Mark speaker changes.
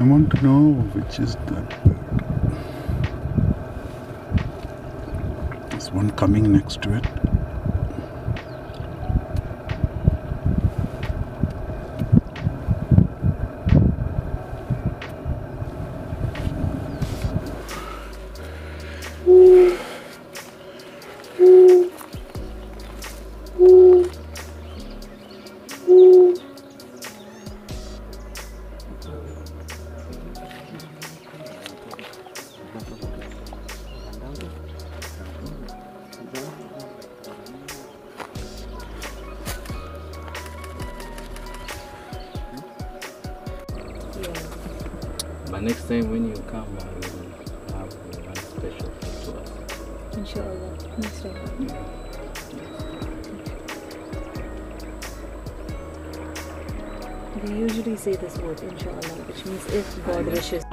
Speaker 1: I want to know which is the. There's one coming next to it.
Speaker 2: But next time when you come, I will have one special thing to us.
Speaker 3: Inshallah. Next time. We usually say this word, inshallah, which means if God wishes.